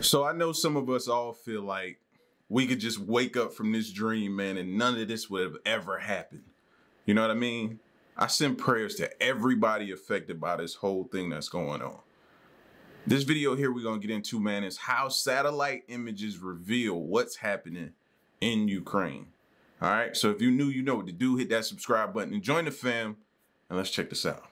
So I know some of us all feel like we could just wake up from this dream, man, and none of this would have ever happened. You know what I mean? I send prayers to everybody affected by this whole thing that's going on. This video here we're going to get into, man, is how satellite images reveal what's happening in Ukraine. All right, so if you're new, you know what to do. Hit that subscribe button and join the fam, and let's check this out.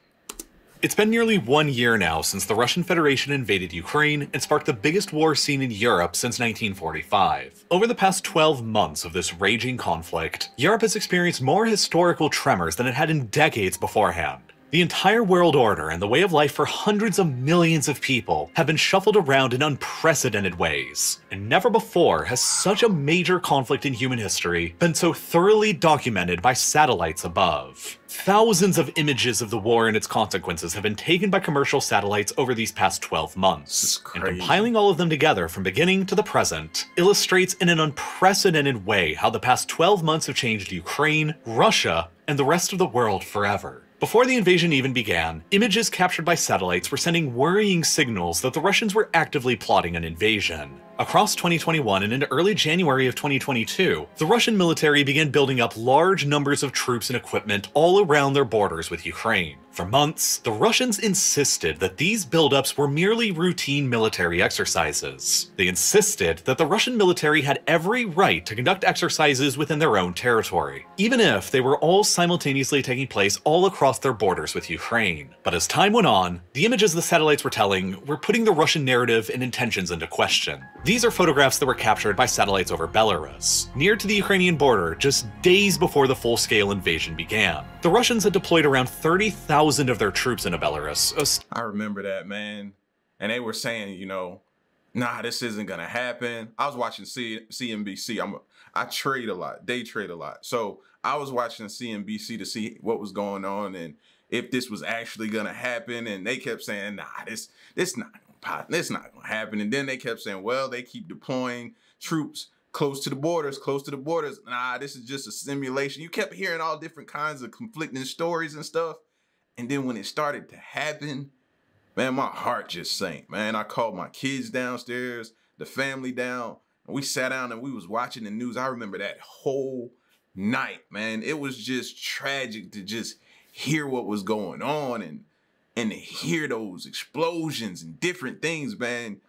It's been nearly one year now since the Russian Federation invaded Ukraine and sparked the biggest war seen in Europe since 1945. Over the past 12 months of this raging conflict, Europe has experienced more historical tremors than it had in decades beforehand. The entire world order and the way of life for hundreds of millions of people have been shuffled around in unprecedented ways. And never before has such a major conflict in human history been so thoroughly documented by satellites above. Thousands of images of the war and its consequences have been taken by commercial satellites over these past 12 months. And compiling all of them together from beginning to the present illustrates in an unprecedented way how the past 12 months have changed Ukraine, Russia, and the rest of the world forever. Before the invasion even began, images captured by satellites were sending worrying signals that the Russians were actively plotting an invasion. Across 2021 and into early January of 2022, the Russian military began building up large numbers of troops and equipment all around their borders with Ukraine. For months, the Russians insisted that these buildups were merely routine military exercises. They insisted that the Russian military had every right to conduct exercises within their own territory, even if they were all simultaneously taking place all across their borders with Ukraine. But as time went on, the images the satellites were telling were putting the Russian narrative and intentions into question. These are photographs that were captured by satellites over Belarus, near to the Ukrainian border just days before the full-scale invasion began. The Russians had deployed around 30,000 of their troops into Belarus. Uh, I remember that, man. And they were saying, you know, nah, this isn't gonna happen. I was watching C- CNBC. I'm a, I trade a lot, day trade a lot. So I was watching CNBC to see what was going on and if this was actually gonna happen. And they kept saying, nah, this this not it's not to happen. And then they kept saying, well, they keep deploying troops close to the borders, close to the borders. Nah, this is just a simulation. You kept hearing all different kinds of conflicting stories and stuff. And then when it started to happen, man, my heart just sank, man. I called my kids downstairs, the family down, and we sat down and we was watching the news. I remember that whole night, man. It was just tragic to just hear what was going on and and to hear those explosions and different things, man,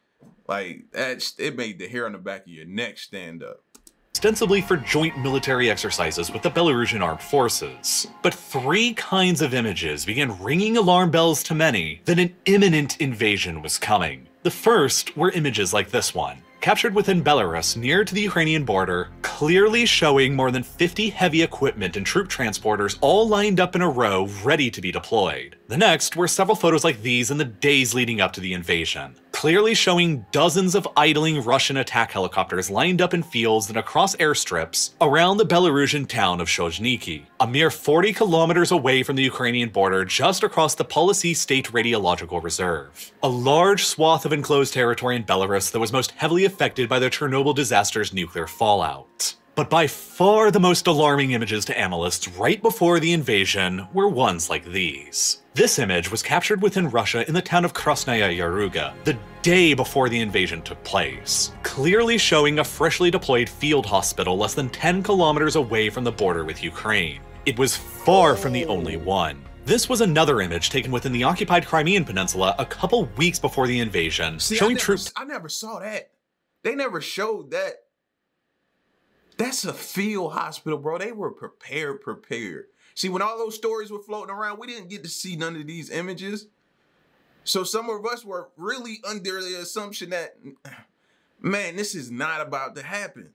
like that's it made the hair on the back of your neck stand up. Ostensibly for joint military exercises with the Belarusian armed forces. But three kinds of images began ringing alarm bells to many that an imminent invasion was coming. The first were images like this one captured within Belarus near to the Ukrainian border, clearly showing more than 50 heavy equipment and troop transporters all lined up in a row ready to be deployed. The next were several photos like these in the days leading up to the invasion clearly showing dozens of idling Russian attack helicopters lined up in fields and across airstrips around the Belarusian town of Shozhniki, a mere 40 kilometers away from the Ukrainian border just across the Polesie State Radiological Reserve. A large swath of enclosed territory in Belarus that was most heavily affected by the Chernobyl disaster's nuclear fallout. But by far the most alarming images to analysts right before the invasion were ones like these. This image was captured within Russia in the town of Krasnaya Yaruga, the day before the invasion took place, clearly showing a freshly deployed field hospital less than 10 kilometers away from the border with Ukraine. It was far from the only one. This was another image taken within the occupied Crimean Peninsula a couple weeks before the invasion, See, showing I never, troops. I never saw that. They never showed that that's a field hospital, bro. They were prepared, prepared. See, when all those stories were floating around, we didn't get to see none of these images. So some of us were really under the assumption that, man, this is not about to happen.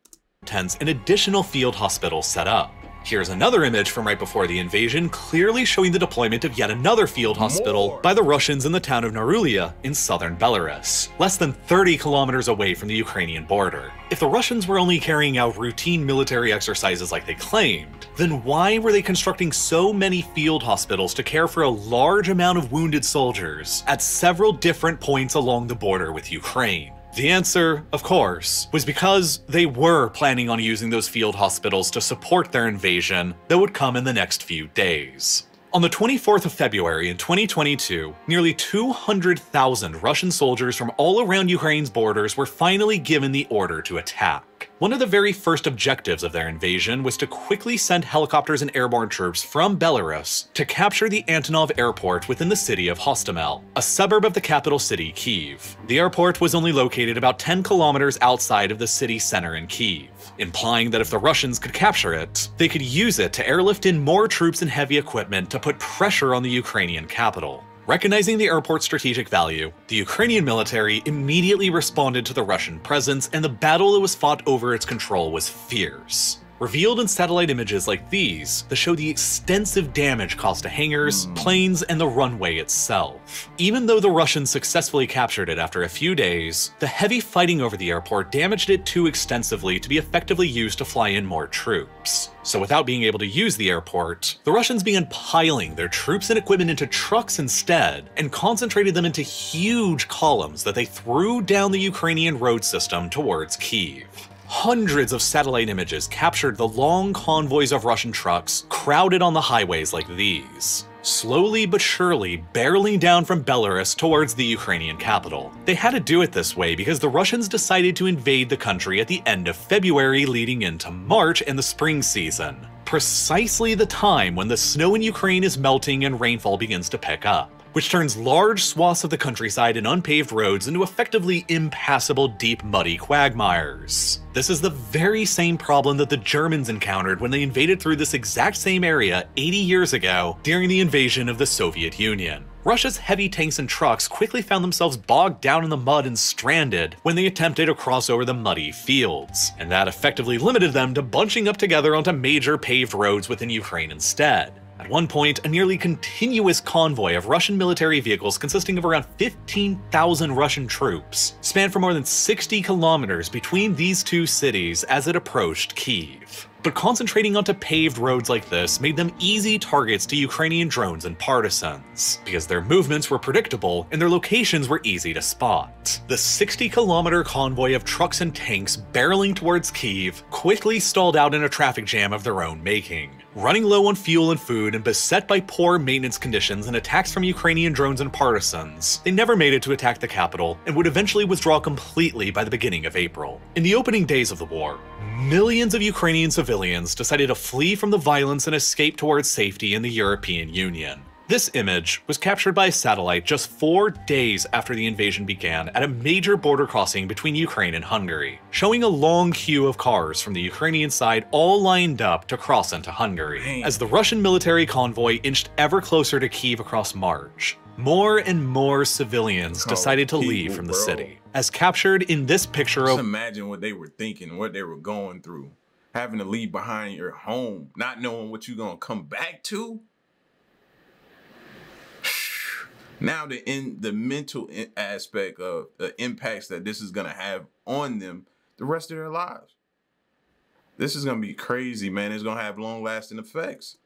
Tens an additional field hospital set up. Here's another image from right before the invasion, clearly showing the deployment of yet another field hospital More. by the Russians in the town of Narulia in southern Belarus, less than 30 kilometers away from the Ukrainian border. If the Russians were only carrying out routine military exercises like they claimed, then why were they constructing so many field hospitals to care for a large amount of wounded soldiers at several different points along the border with Ukraine? The answer, of course, was because they were planning on using those field hospitals to support their invasion that would come in the next few days. On the 24th of February in 2022, nearly 200,000 Russian soldiers from all around Ukraine's borders were finally given the order to attack. One of the very first objectives of their invasion was to quickly send helicopters and airborne troops from Belarus to capture the Antonov airport within the city of Hostomel, a suburb of the capital city, Kiev. The airport was only located about 10 kilometers outside of the city center in Kiev implying that if the Russians could capture it, they could use it to airlift in more troops and heavy equipment to put pressure on the Ukrainian capital. Recognizing the airport's strategic value, the Ukrainian military immediately responded to the Russian presence, and the battle that was fought over its control was fierce revealed in satellite images like these that show the extensive damage caused to hangars, mm. planes, and the runway itself. Even though the Russians successfully captured it after a few days, the heavy fighting over the airport damaged it too extensively to be effectively used to fly in more troops. So without being able to use the airport, the Russians began piling their troops and equipment into trucks instead, and concentrated them into huge columns that they threw down the Ukrainian road system towards Kiev. Hundreds of satellite images captured the long convoys of Russian trucks crowded on the highways like these. Slowly but surely barreling down from Belarus towards the Ukrainian capital. They had to do it this way because the Russians decided to invade the country at the end of February leading into March and the spring season, precisely the time when the snow in Ukraine is melting and rainfall begins to pick up which turns large swaths of the countryside and unpaved roads into effectively impassable deep muddy quagmires. This is the very same problem that the Germans encountered when they invaded through this exact same area 80 years ago during the invasion of the Soviet Union. Russia's heavy tanks and trucks quickly found themselves bogged down in the mud and stranded when they attempted to cross over the muddy fields, and that effectively limited them to bunching up together onto major paved roads within Ukraine instead. At one point, a nearly continuous convoy of Russian military vehicles consisting of around 15,000 Russian troops spanned for more than 60 kilometers between these two cities as it approached Kiev. But concentrating onto paved roads like this made them easy targets to Ukrainian drones and partisans, because their movements were predictable and their locations were easy to spot. The 60 kilometer convoy of trucks and tanks barreling towards Kiev quickly stalled out in a traffic jam of their own making running low on fuel and food and beset by poor maintenance conditions and attacks from Ukrainian drones and partisans, they never made it to attack the capital and would eventually withdraw completely by the beginning of April. In the opening days of the war, millions of Ukrainian civilians decided to flee from the violence and escape towards safety in the European Union. This image was captured by a satellite just four days after the invasion began at a major border crossing between Ukraine and Hungary, showing a long queue of cars from the Ukrainian side all lined up to cross into Hungary. As the Russian military convoy inched ever closer to Kiev across March, more and more civilians oh, decided to leave from the city. As captured in this picture Just of- imagine what they were thinking, what they were going through. Having to leave behind your home, not knowing what you're gonna come back to. Now the in the mental aspect of the impacts that this is going to have on them the rest of their lives. This is going to be crazy man. It's going to have long lasting effects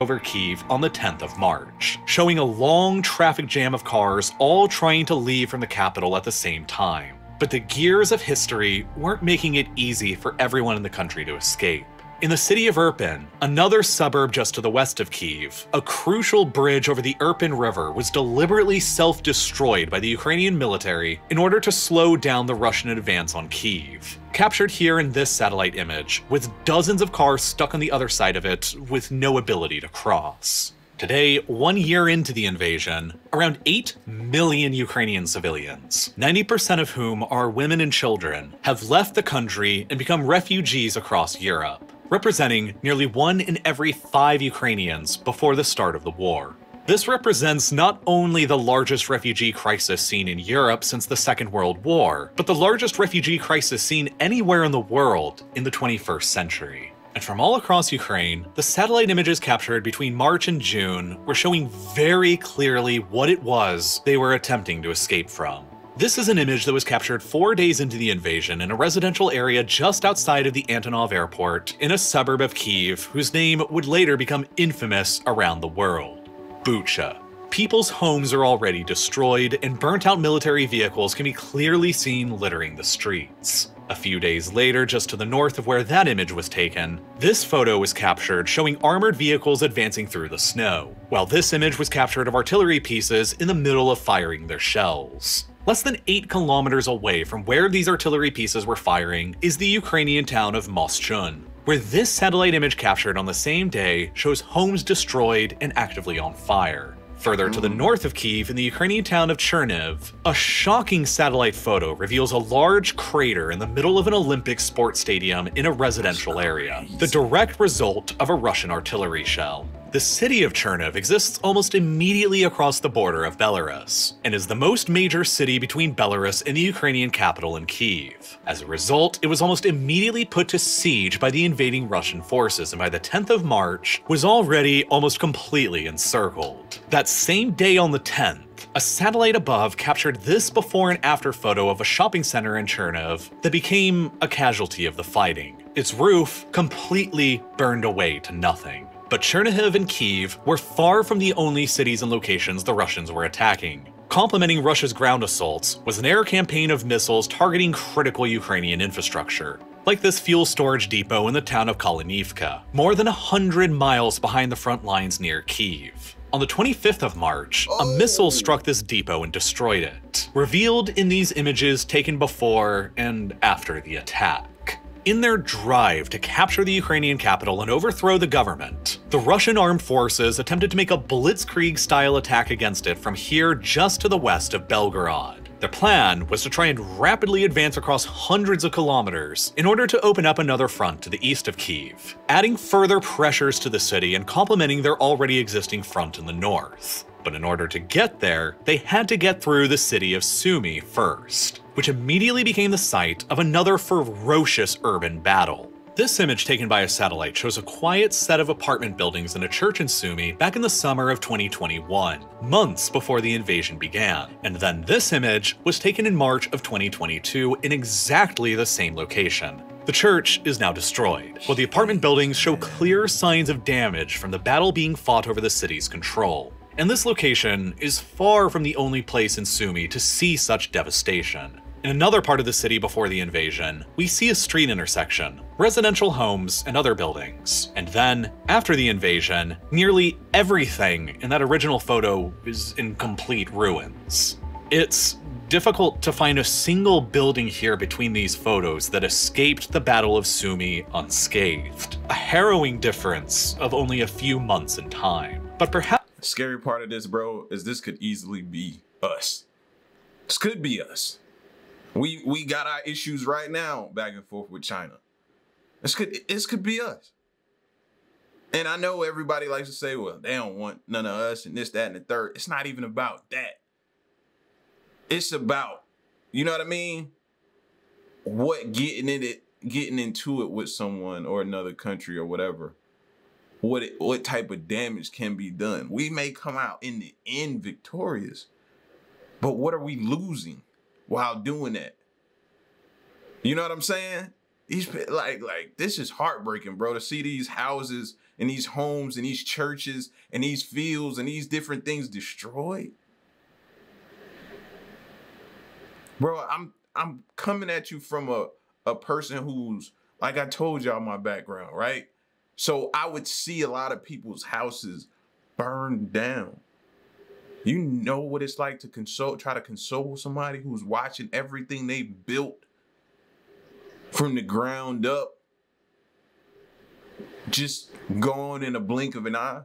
over Kiev on the 10th of March, showing a long traffic jam of cars all trying to leave from the capital at the same time. But the gears of history weren't making it easy for everyone in the country to escape. In the city of Irpin, another suburb just to the west of Kiev, a crucial bridge over the Irpin River was deliberately self destroyed by the Ukrainian military in order to slow down the Russian advance on Kiev. Captured here in this satellite image, with dozens of cars stuck on the other side of it with no ability to cross. Today, one year into the invasion, around 8 million Ukrainian civilians, 90% of whom are women and children, have left the country and become refugees across Europe representing nearly one in every five Ukrainians before the start of the war. This represents not only the largest refugee crisis seen in Europe since the Second World War, but the largest refugee crisis seen anywhere in the world in the 21st century. And from all across Ukraine, the satellite images captured between March and June were showing very clearly what it was they were attempting to escape from. This is an image that was captured four days into the invasion in a residential area just outside of the Antonov airport in a suburb of Kiev, whose name would later become infamous around the world Bucha. People's homes are already destroyed, and burnt out military vehicles can be clearly seen littering the streets. A few days later, just to the north of where that image was taken, this photo was captured showing armored vehicles advancing through the snow, while this image was captured of artillery pieces in the middle of firing their shells. Less than 8 kilometers away from where these artillery pieces were firing is the Ukrainian town of Moshchun, where this satellite image captured on the same day shows homes destroyed and actively on fire. Further to the hmm. north of Kiev, in the Ukrainian town of Chernihiv, a shocking satellite photo reveals a large crater in the middle of an Olympic sports stadium in a residential area, the direct result of a Russian artillery shell. The city of Chernihiv exists almost immediately across the border of Belarus, and is the most major city between Belarus and the Ukrainian capital in Kiev. As a result, it was almost immediately put to siege by the invading Russian forces, and by the 10th of March, was already almost completely encircled. That same day on the 10th, a satellite above captured this before and after photo of a shopping center in Chernihiv that became a casualty of the fighting. Its roof completely burned away to nothing. But Chernihiv and Kiev were far from the only cities and locations the Russians were attacking. Complementing Russia's ground assaults was an air campaign of missiles targeting critical Ukrainian infrastructure, like this fuel storage depot in the town of Kalinivka, more than 100 miles behind the front lines near Kiev. On the 25th of March, a oh. missile struck this depot and destroyed it, revealed in these images taken before and after the attack. In their drive to capture the Ukrainian capital and overthrow the government, the Russian armed forces attempted to make a blitzkrieg style attack against it from here just to the west of Belgorod. Their plan was to try and rapidly advance across hundreds of kilometers in order to open up another front to the east of Kiev, adding further pressures to the city and complementing their already existing front in the north. But in order to get there, they had to get through the city of Sumy first, which immediately became the site of another ferocious urban battle. This image taken by a satellite shows a quiet set of apartment buildings in a church in Sumi back in the summer of 2021, months before the invasion began. And then this image was taken in March of 2022 in exactly the same location. The church is now destroyed, while the apartment buildings show clear signs of damage from the battle being fought over the city's control. And this location is far from the only place in Sumi to see such devastation. In another part of the city before the invasion, we see a street intersection, residential homes, and other buildings. And then, after the invasion, nearly everything in that original photo is in complete ruins. It's difficult to find a single building here between these photos that escaped the Battle of Sumi unscathed. A harrowing difference of only a few months in time. But perhaps Scary part of this, bro, is this could easily be us. This could be us. We we got our issues right now back and forth with China. This could this could be us. And I know everybody likes to say, well, they don't want none of us and this, that, and the third. It's not even about that. It's about, you know what I mean? What getting in it, getting into it with someone or another country or whatever. What it, what type of damage can be done? We may come out in the end victorious, but what are we losing while doing that? You know what I'm saying? He's like like this is heartbreaking, bro. To see these houses and these homes and these churches and these fields and these different things destroyed. Bro, I'm I'm coming at you from a a person who's like I told y'all my background, right? So I would see a lot of people's houses burned down. You know what it's like to console, try to console somebody who's watching everything they built from the ground up, just gone in a blink of an eye.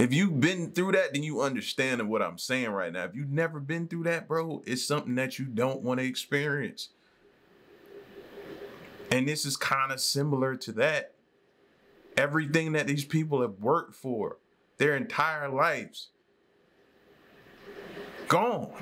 If you've been through that, then you understand what I'm saying right now. If you've never been through that, bro, it's something that you don't want to experience. And this is kind of similar to that. Everything that these people have worked for their entire lives gone.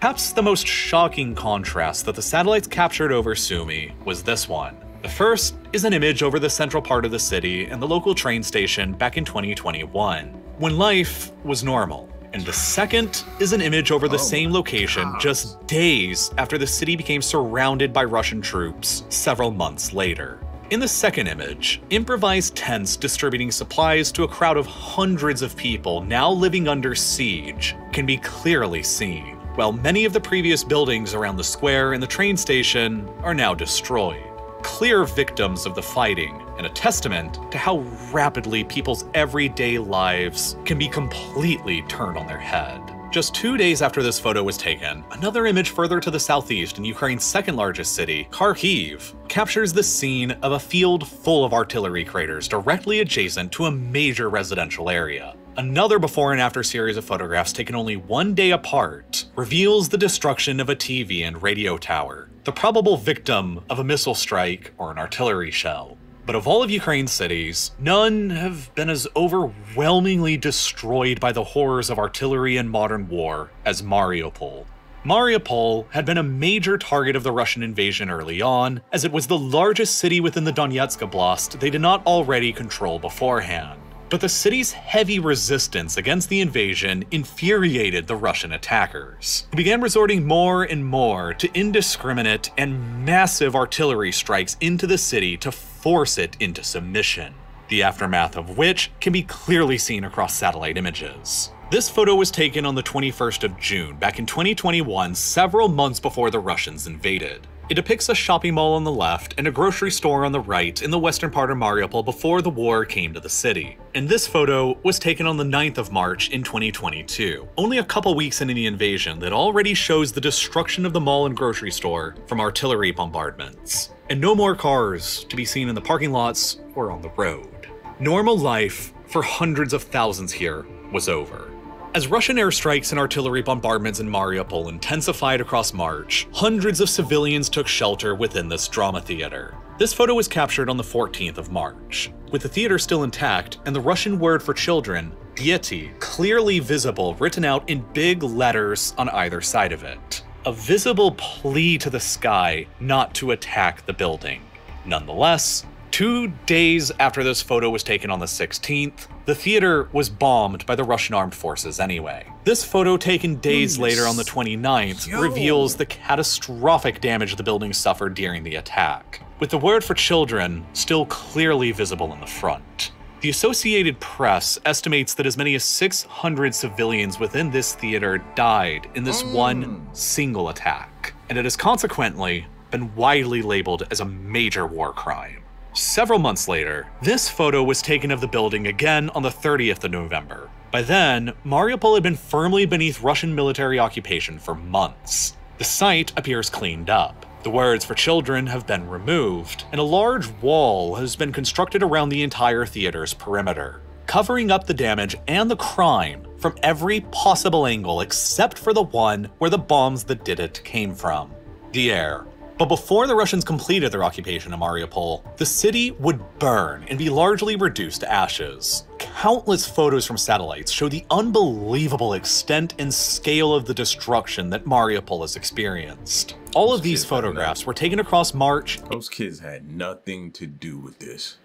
Perhaps the most shocking contrast that the satellites captured over Sumi was this one. The first is an image over the central part of the city and the local train station back in 2021, when life was normal. And the second is an image over the Oh same location gosh. just days after the city became surrounded by Russian troops several months later. In the second image, improvised tents distributing supplies to a crowd of hundreds of people now living under siege can be clearly seen. while many of the previous buildings around the square and the train station are now destroyed. Clear victims of the fighting, and a testament to how rapidly people's everyday lives can be completely turned on their head. Just two days after this photo was taken, another image further to the southeast in Ukraine's second largest city, Kharkiv, captures the scene of a field full of artillery craters directly adjacent to a major residential area. Another before and after series of photographs taken only one day apart reveals the destruction of a TV and radio tower, the probable victim of a missile strike or an artillery shell. But of all of Ukraine's cities, none have been as overwhelmingly destroyed by the horrors of artillery and modern war as Mariupol. Mariupol had been a major target of the Russian invasion early on, as it was the largest city within the Donetsk Oblast they did not already control beforehand. But the city's heavy resistance against the invasion infuriated the Russian attackers, who began resorting more and more to indiscriminate and massive artillery strikes into the city to force it into submission, the aftermath of which can be clearly seen across satellite images. This photo was taken on the 21st of June back in 2021, several months before the Russians invaded. It depicts a shopping mall on the left and a grocery store on the right in the western part of Mariupol before the war came to the city. And this photo was taken on the 9th of March in 2022, only a couple weeks into the invasion that already shows the destruction of the mall and grocery store from artillery bombardments. And no more cars to be seen in the parking lots or on the road. Normal life for hundreds of thousands here was over. As Russian airstrikes and artillery bombardments in Mariupol intensified across March, hundreds of civilians took shelter within this drama theater. This photo was captured on the 14th of March. With the theater still intact and the Russian word for children, Deti, clearly visible written out in big letters on either side of it. A visible plea to the sky not to attack the building. Nonetheless, Two days after this photo was taken on the 16th, the theater was bombed by the Russian armed forces anyway. This photo taken days later on the 29th Yo. reveals the catastrophic damage the building suffered during the attack, with the word for children still clearly visible in the front. The Associated Press estimates that as many as 600 civilians within this theater died in this mm. one single attack, and it has consequently been widely labeled as a major war crime. Several months later, this photo was taken of the building again on the 30th of November. By then, Mariupol had been firmly beneath Russian military occupation for months. The site appears cleaned up. The words for children have been removed, and a large wall has been constructed around the entire theater's perimeter, covering up the damage and the crime from every possible angle except for the one where the bombs that did it came from the air. But before the Russians completed their occupation of Mariupol, the city would burn and be largely reduced to ashes. Countless photos from satellites show the unbelievable extent and scale of the destruction that Mariupol has experienced. All of these photographs were taken across March Those kids had nothing to do with this.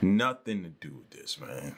Nothing to do with this, man.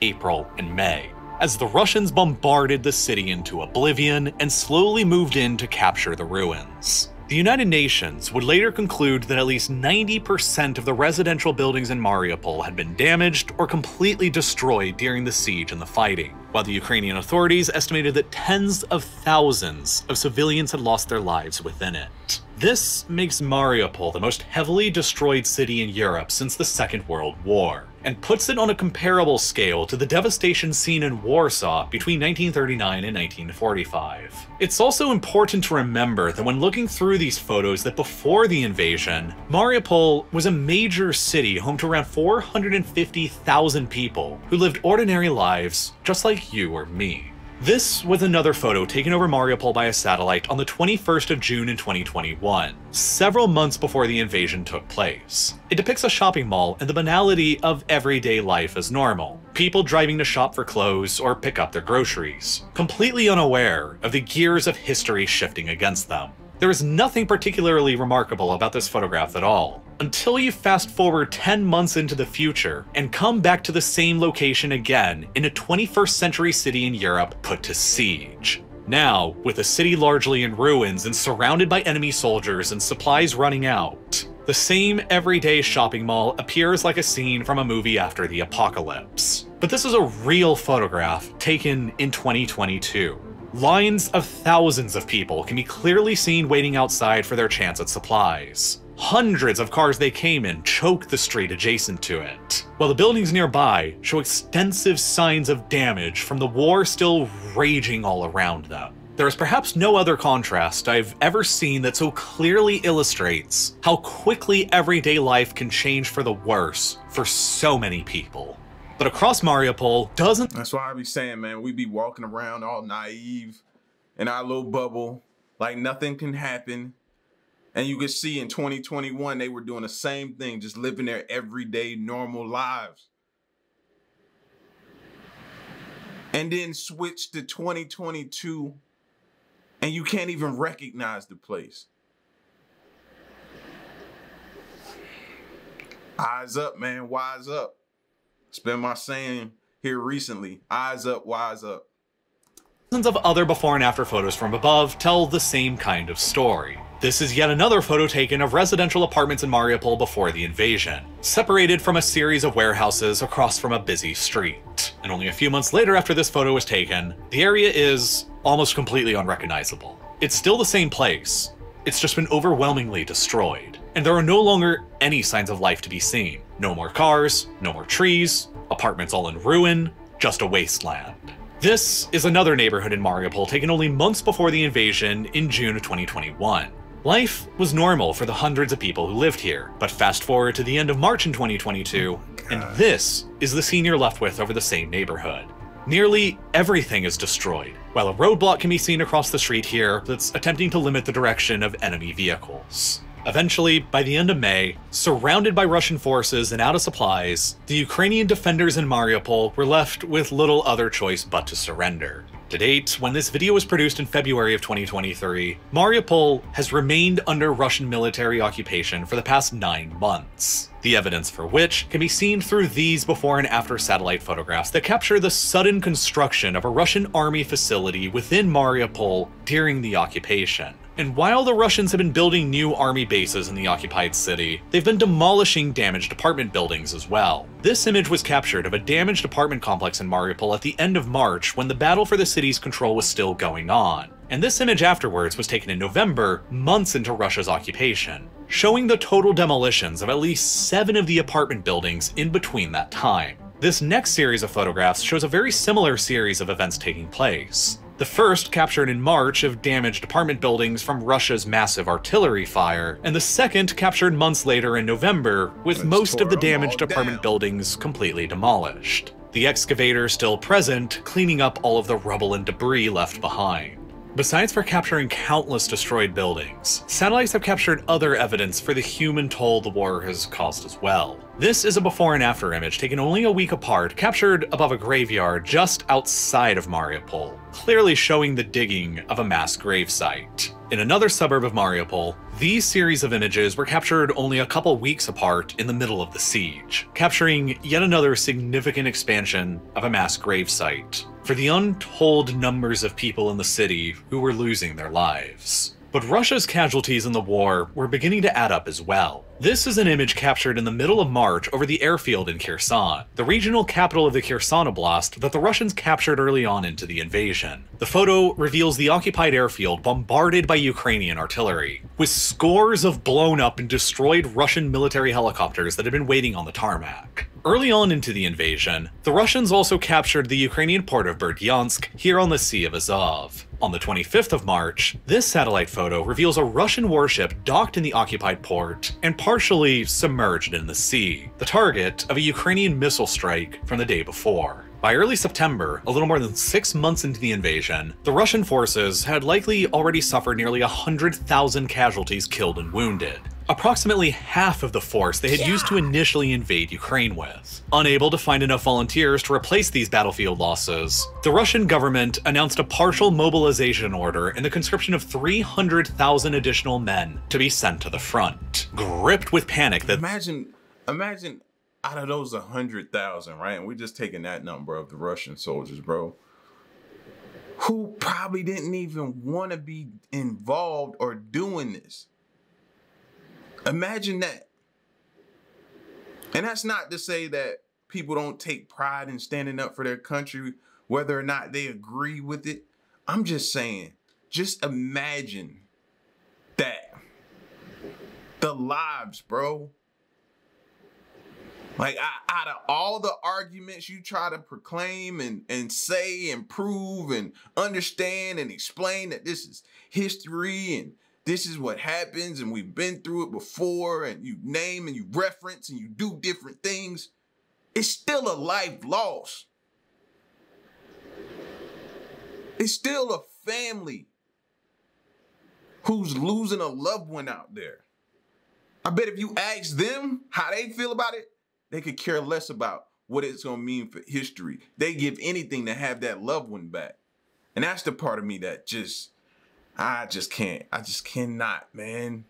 April, and May, as the Russians bombarded the city into oblivion and slowly moved in to capture the ruins. The United Nations would later conclude that at least 90% of the residential buildings in Mariupol had been damaged or completely destroyed during the siege and the fighting, while the Ukrainian authorities estimated that tens of thousands of civilians had lost their lives within it. This makes Mariupol the most heavily destroyed city in Europe since the Second World War, and puts it on a comparable scale to the devastation seen in Warsaw between 1939 and 1945. It's also important to remember that when looking through these photos that before the invasion, Mariupol was a major city home to around 450,000 people who lived ordinary lives just like you or me. This was another photo taken over Mariupol by a satellite on the 21st of June in 2021, several months before the invasion took place. It depicts a shopping mall and the banality of everyday life as normal. People driving to shop for clothes or pick up their groceries, completely unaware of the gears of history shifting against them. There is nothing particularly remarkable about this photograph at all, until you fast forward 10 months into the future and come back to the same location again in a 21st century city in Europe put to siege. Now, with the city largely in ruins and surrounded by enemy soldiers and supplies running out, the same everyday shopping mall appears like a scene from a movie after the apocalypse. But this is a real photograph taken in 2022. Lines of thousands of people can be clearly seen waiting outside for their chance at supplies. Hundreds of cars they came in choke the street adjacent to it, while the buildings nearby show extensive signs of damage from the war still raging all around them. There is perhaps no other contrast I've ever seen that so clearly illustrates how quickly everyday life can change for the worse for so many people. But across Mariupol doesn't. That's why I be saying, man, we be walking around all naive in our little bubble, like nothing can happen. And you could see in 2021, they were doing the same thing, just living their everyday normal lives. And then switch to 2022, and you can't even recognize the place. Eyes up, man, wise up. It's been my saying here recently eyes up, wise up. Dozens of other before and after photos from above tell the same kind of story. This is yet another photo taken of residential apartments in Mariupol before the invasion, separated from a series of warehouses across from a busy street. And only a few months later after this photo was taken, the area is almost completely unrecognizable. It's still the same place, it's just been overwhelmingly destroyed, and there are no longer any signs of life to be seen. No more cars, no more trees, apartments all in ruin, just a wasteland. This is another neighborhood in Mariupol taken only months before the invasion in June of 2021. Life was normal for the hundreds of people who lived here, but fast forward to the end of March in 2022, and this is the scene you're left with over the same neighborhood. Nearly everything is destroyed, while a roadblock can be seen across the street here that's attempting to limit the direction of enemy vehicles. Eventually, by the end of May, surrounded by Russian forces and out of supplies, the Ukrainian defenders in Mariupol were left with little other choice but to surrender. To date, when this video was produced in February of 2023, Mariupol has remained under Russian military occupation for the past nine months. The evidence for which can be seen through these before and after satellite photographs that capture the sudden construction of a Russian army facility within Mariupol during the occupation. And while the Russians have been building new army bases in the occupied city, they've been demolishing damaged apartment buildings as well. This image was captured of a damaged apartment complex in Mariupol at the end of March when the battle for the city's control was still going on. And this image afterwards was taken in November, months into Russia's occupation, showing the total demolitions of at least seven of the apartment buildings in between that time. This next series of photographs shows a very similar series of events taking place. The first captured in March of damaged apartment buildings from Russia's massive artillery fire, and the second captured months later in November, with Let's most of the tore 'em all damaged apartment down. buildings completely demolished. The excavator still present, cleaning up all of the rubble and debris left behind. Besides for capturing countless destroyed buildings, satellites have captured other evidence for the human toll the war has caused as well. This is a before and after image taken only a week apart, captured above a graveyard just outside of Mariupol, clearly showing the digging of a mass gravesite. In another suburb of Mariupol, these series of images were captured only a couple weeks apart in the middle of the siege, capturing yet another significant expansion of a mass gravesite for the untold numbers of people in the city who were losing their lives. But Russia's casualties in the war were beginning to add up as well. This is an image captured in the middle of March over the airfield in Kherson, the regional capital of the Kherson Oblast that the Russians captured early on into the invasion. The photo reveals the occupied airfield bombarded by Ukrainian artillery, with scores of blown up and destroyed Russian military helicopters that had been waiting on the tarmac. Early on into the invasion, the Russians also captured the Ukrainian port of Berdyansk here on the Sea of Azov. On the 25th of March, this satellite photo reveals a Russian warship docked in the occupied port and partially submerged in the sea, the target of a Ukrainian missile strike from the day before. By early September, a little more than six months into the invasion, the Russian forces had likely already suffered nearly 100,000 casualties killed and wounded, approximately half of the force they had used to initially invade Ukraine with. Unable to find enough volunteers to replace these battlefield losses, the Russian government announced a partial mobilization order and the conscription of 300,000 additional men to be sent to the front. Gripped with panic that Imagine, imagine out of those a hundred thousand, right? And we're just taking that number of the Russian soldiers, bro. Who probably didn't even want to be involved or doing this. Imagine that. And that's not to say that people don't take pride in standing up for their country, whether or not they agree with it. I'm just saying, just imagine that. The lives, bro. Like out of all the arguments you try to proclaim and, and say and prove and understand and explain that this is history and this is what happens and we've been through it before and you name and you reference and you do different things, it's still a life loss. It's still a family who's losing a loved one out there. I bet if you ask them how they feel about it, they could care less about what it's gonna mean for history. They give anything to have that loved one back. And that's the part of me that just, I just can't. I just cannot, man.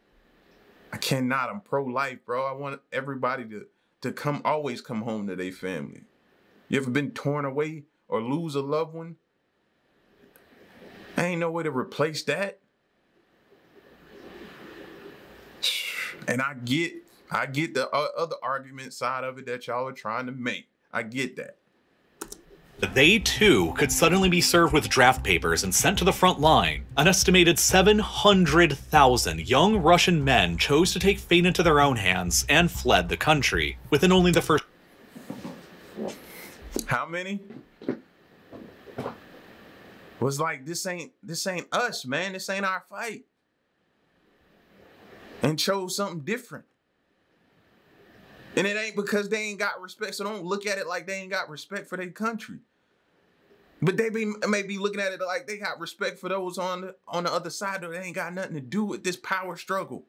I cannot. I'm pro-life, bro. I want everybody to to come always come home to their family. You ever been torn away or lose a loved one? I ain't no way to replace that. And I get I get the other argument side of it that y'all are trying to make. I get that. They too could suddenly be served with draft papers and sent to the front line. An estimated 700,000 young Russian men chose to take fate into their own hands and fled the country within only the first. How many? Was like this ain't this ain't us, man. This ain't our fight. And chose something different. And it ain't because they ain't got respect. So don't look at it like they ain't got respect for their country. But they be may be looking at it like they got respect for those on the on the other side that ain't got nothing to do with this power struggle.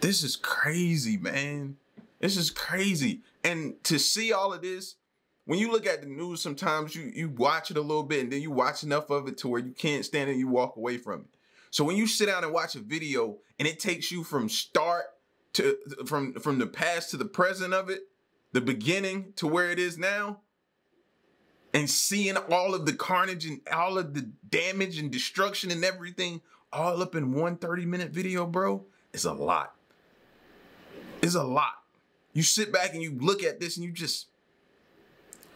This is crazy, man. This is crazy. And to see all of this, when you look at the news, sometimes you you watch it a little bit and then you watch enough of it to where you can't stand it, you walk away from it. So when you sit down and watch a video and it takes you from start to from from the past to the present of it, the beginning to where it is now, and seeing all of the carnage and all of the damage and destruction and everything all up in one 30 minute video, bro, it's a lot. It's a lot. You sit back and you look at this and you just,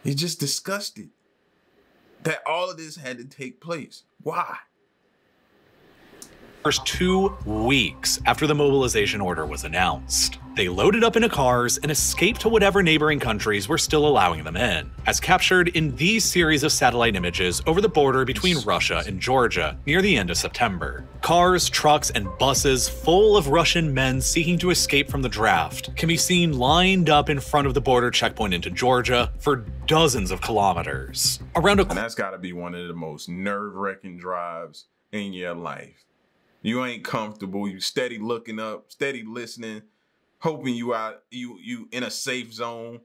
you're just disgusted that all of this had to take place. Why? First two weeks after the mobilization order was announced. They loaded up into cars and escaped to whatever neighboring countries were still allowing them in, as captured in these series of satellite images over the border between Russia and Georgia near the end of September. Cars, trucks, and buses full of Russian men seeking to escape from the draft can be seen lined up in front of the border checkpoint into Georgia for dozens of kilometers. Around a and that's got to be one of the most nerve-wracking drives in your life you ain't comfortable. You steady looking up, steady listening, hoping you out you you in a safe zone.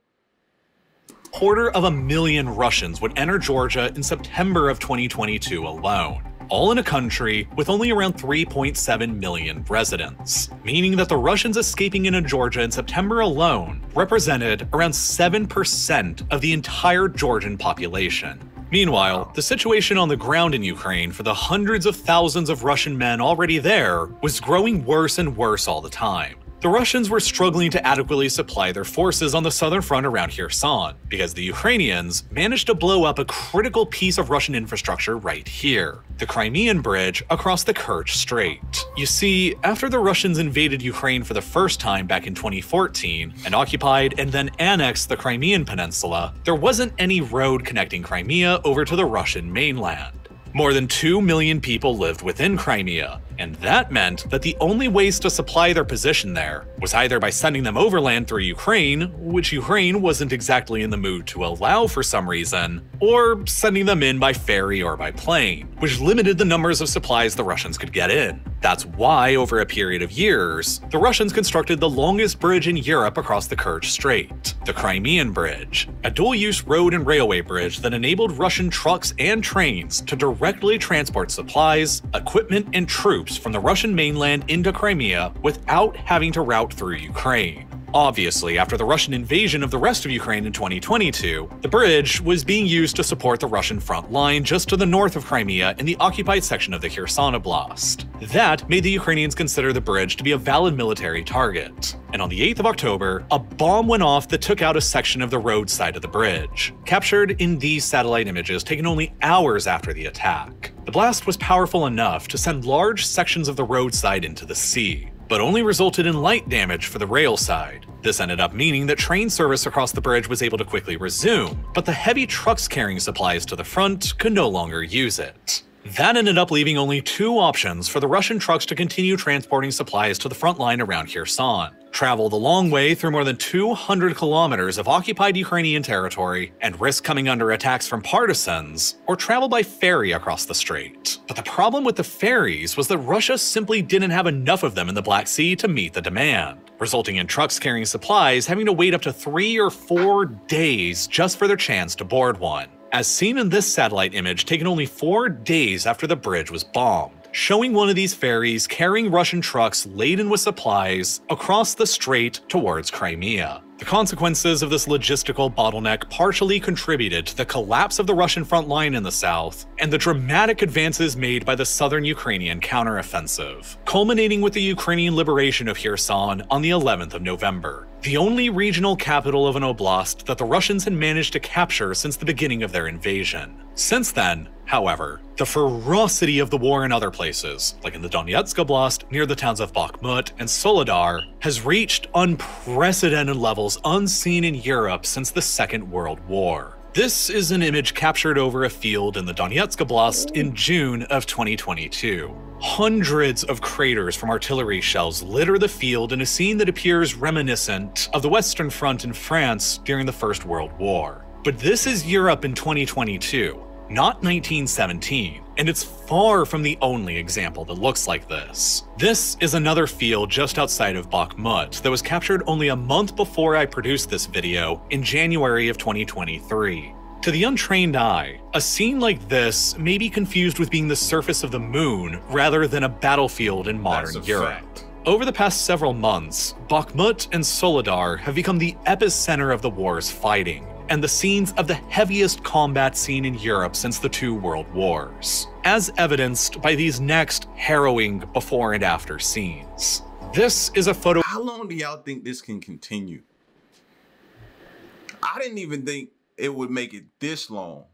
Quarter of a million Russians would enter Georgia in September of 2022 alone, all in a country with only around 3.7 million residents, meaning that the Russians escaping into Georgia in September alone represented around 7% of the entire Georgian population. Meanwhile, the situation on the ground in Ukraine for the hundreds of thousands of Russian men already there was growing worse and worse all the time. The Russians were struggling to adequately supply their forces on the southern front around Kherson, because the Ukrainians managed to blow up a critical piece of Russian infrastructure right here the Crimean Bridge across the Kerch Strait. You see, after the Russians invaded Ukraine for the first time back in 2014 and occupied and then annexed the Crimean Peninsula, there wasn't any road connecting Crimea over to the Russian mainland. More than 2 million people lived within Crimea, and that meant that the only ways to supply their position there was either by sending them overland through Ukraine, which Ukraine wasn't exactly in the mood to allow for some reason, or sending them in by ferry or by plane, which limited the numbers of supplies the Russians could get in. That's why, over a period of years, the Russians constructed the longest bridge in Europe across the Kerch Strait, the Crimean Bridge, a dual use road and railway bridge that enabled Russian trucks and trains to directly transport supplies, equipment, and troops from the Russian mainland into Crimea without having to route through Ukraine. Obviously, after the Russian invasion of the rest of Ukraine in 2022, the bridge was being used to support the Russian front line just to the north of Crimea in the occupied section of the Kherson Oblast. That made the Ukrainians consider the bridge to be a valid military target. And on the 8th of October, a bomb went off that took out a section of the road side of the bridge, captured in these satellite images taken only hours after the attack. The blast was powerful enough to send large sections of the roadside into the sea, but only resulted in light damage for the rail side. This ended up meaning that train service across the bridge was able to quickly resume, but the heavy trucks carrying supplies to the front could no longer use it. That ended up leaving only two options for the Russian trucks to continue transporting supplies to the front line around Kherson travel the long way through more than 200 kilometers of occupied Ukrainian territory and risk coming under attacks from partisans, or travel by ferry across the strait. But the problem with the ferries was that Russia simply didn't have enough of them in the Black Sea to meet the demand, resulting in trucks carrying supplies having to wait up to three or four days just for their chance to board one. As seen in this satellite image taken only four days after the bridge was bombed showing one of these ferries carrying Russian trucks laden with supplies across the strait towards Crimea. The consequences of this logistical bottleneck partially contributed to the collapse of the Russian front line in the south and the dramatic advances made by the southern Ukrainian counteroffensive, culminating with the Ukrainian liberation of Kherson on the 11th of November, the only regional capital of an oblast that the Russians had managed to capture since the beginning of their invasion. Since then, However, the ferocity of the war in other places, like in the Donetsk Oblast near the towns of Bakhmut and Soledar, has reached unprecedented levels unseen in Europe since the Second World War. This is an image captured over a field in the Donetsk Oblast in June of 2022. Hundreds of craters from artillery shells litter the field in a scene that appears reminiscent of the Western Front in France during the First World War. But this is Europe in 2022, not 1917, and it's far from the only example that looks like this. This is another field just outside of Bakhmut that was captured only a month before I produced this video in January of 2023. To the untrained eye, a scene like this may be confused with being the surface of the moon rather than a battlefield in modern Europe. Fact. Over the past several months, Bakhmut and Soledar have become the epicenter of the war's fighting, and the scenes of the heaviest combat scene in Europe since the two world wars, as evidenced by these next harrowing before and after scenes. This is a photo. How long do y'all think this can continue? I didn't even think it would make it this long.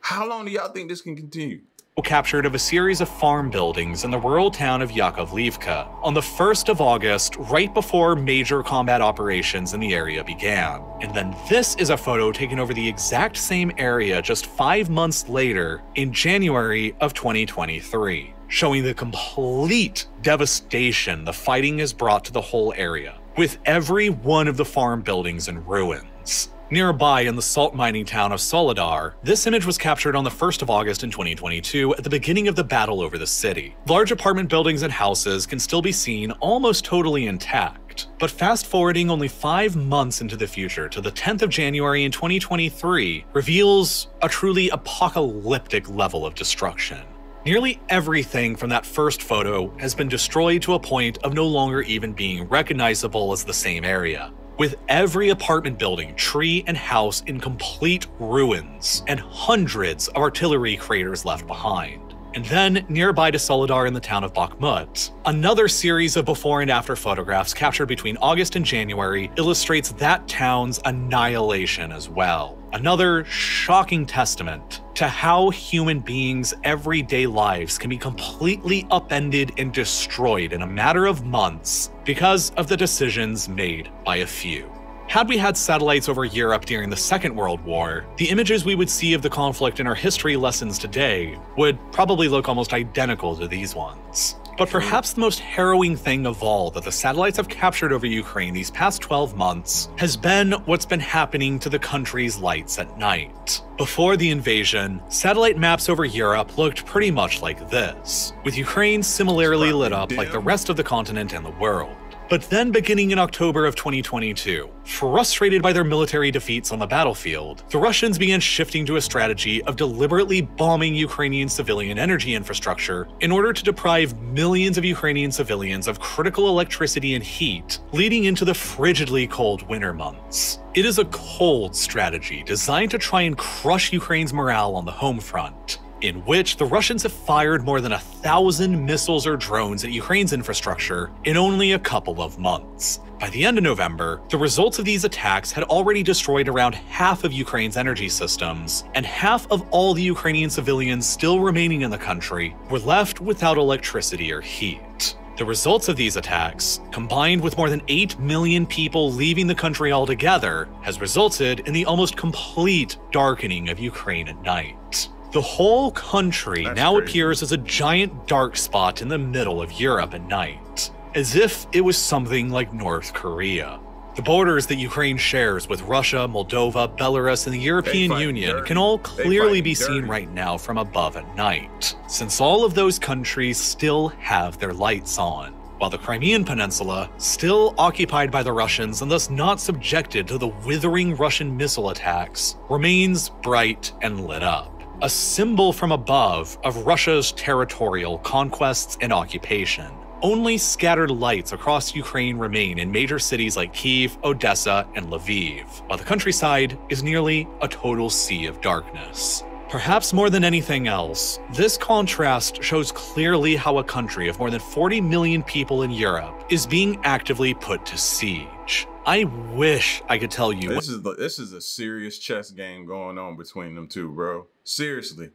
How long do y'all think this can continue? Captured of a series of farm buildings in the rural town of Yakovlivka on the 1st of August, right before major combat operations in the area began. And then this is a photo taken over the exact same area just five months later in January of 2023, showing the complete devastation the fighting has brought to the whole area, with every one of the farm buildings in ruins. Nearby in the salt mining town of Soledar, this image was captured on the 1st of August in 2022 at the beginning of the battle over the city. Large apartment buildings and houses can still be seen almost totally intact. But fast forwarding only five months into the future to the 10th of January in 2023 reveals a truly apocalyptic level of destruction. Nearly everything from that first photo has been destroyed to a point of no longer even being recognizable as the same area with every apartment building, tree, and house in complete ruins, and hundreds of artillery craters left behind. And then, nearby to Soledar in the town of Bakhmut, another series of before and after photographs captured between August and January illustrates that town's annihilation as well. Another shocking testament to how human beings' everyday lives can be completely upended and destroyed in a matter of months because of the decisions made by a few. Had we had satellites over Europe during the Second World War, the images we would see of the conflict in our history lessons today would probably look almost identical to these ones. But perhaps the most harrowing thing of all that the satellites have captured over Ukraine these past 12 months has been what's been happening to the country's lights at night. Before the invasion, satellite maps over Europe looked pretty much like this, with Ukraine similarly lit up like the rest of the continent and the world. But then, beginning in October of 2022, frustrated by their military defeats on the battlefield, the Russians began shifting to a strategy of deliberately bombing Ukrainian civilian energy infrastructure in order to deprive millions of Ukrainian civilians of critical electricity and heat, leading into the frigidly cold winter months. It is a cold strategy designed to try and crush Ukraine's morale on the home front in which the Russians have fired more than a thousand missiles or drones at Ukraine's infrastructure in only a couple of months. By the end of November, the results of these attacks had already destroyed around half of Ukraine's energy systems, and half of all the Ukrainian civilians still remaining in the country were left without electricity or heat. The results of these attacks, combined with more than 8 million people leaving the country altogether, has resulted in the almost complete darkening of Ukraine at night. The whole country That's now crazy. appears as a giant dark spot in the middle of Europe at night, as if it was something like North Korea. The borders that Ukraine shares with Russia, Moldova, Belarus, and the European Union dirty. can all clearly be seen right now from above at night, since all of those countries still have their lights on. While the Crimean Peninsula, still occupied by the Russians and thus not subjected to the withering Russian missile attacks, remains bright and lit up a symbol from above of Russia's territorial conquests and occupation. Only scattered lights across Ukraine remain in major cities like Kiev, Odessa, and Lviv, while the countryside is nearly a total sea of darkness. Perhaps more than anything else, this contrast shows clearly how a country of more than 40 million people in Europe is being actively put to siege. I wish I could tell you This is the, this is a serious chess game going on between them two, bro. Seriously,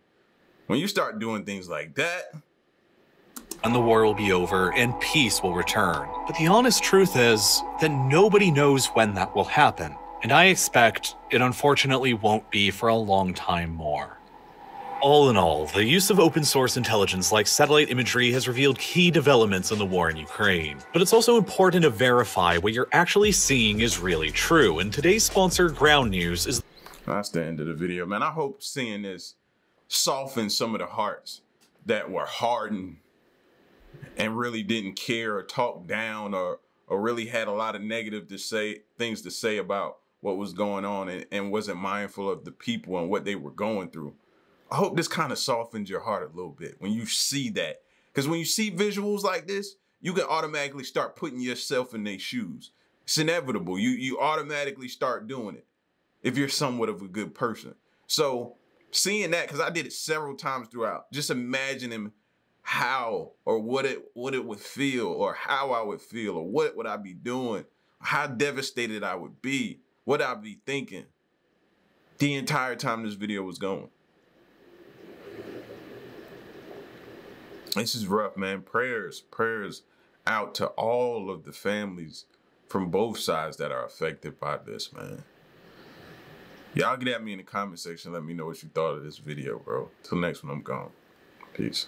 when you start doing things like that, and the war will be over and peace will return. But the honest truth is that nobody knows when that will happen, and I expect it unfortunately won't be for a long time more. All in all, the use of open source intelligence like satellite imagery has revealed key developments in the war in Ukraine. But it's also important to verify what you're actually seeing is really true, and today's sponsor, Ground News, is that's the end of the video, man. I hope seeing this softens some of the hearts that were hardened and really didn't care or talk down or or really had a lot of negative to say things to say about what was going on and, and wasn't mindful of the people and what they were going through. I hope this kind of softens your heart a little bit when you see that. Because when you see visuals like this, you can automatically start putting yourself in their shoes. It's inevitable. You you automatically start doing it if you're somewhat of a good person. So seeing that, because I did it several times throughout, just imagining how or what it what it would feel or how I would feel or what would I be doing, how devastated I would be, what I'd be thinking the entire time this video was going. This is rough, man. Prayers, prayers out to all of the families from both sides that are affected by this, man. Y'all get at me in the comment section. Let me know what you thought of this video, bro. Till next one, I'm gone. Peace.